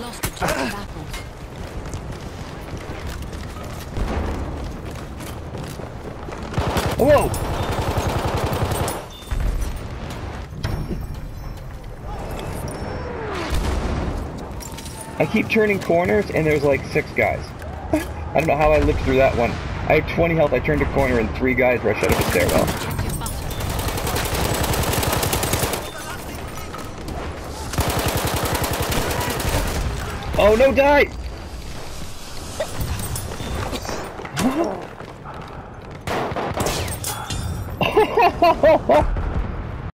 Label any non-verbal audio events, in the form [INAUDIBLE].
lost. Whoa! I keep turning corners and there's like six guys. [LAUGHS] I don't know how I lived through that one. I had 20 health, I turned a corner and three guys rushed out of a stairwell. Oh no, die! [LAUGHS]